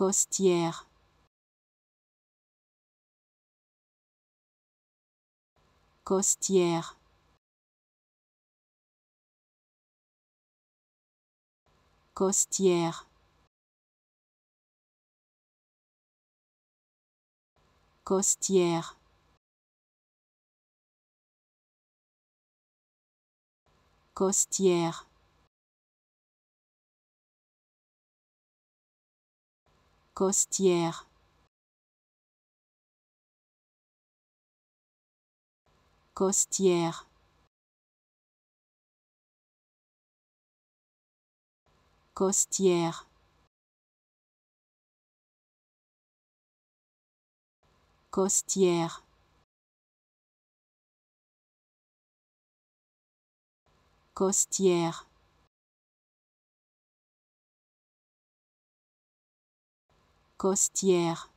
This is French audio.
Costière. Costière. Costière. Costière. Costière. costières. Costières. Costières. Costières. Costières. costières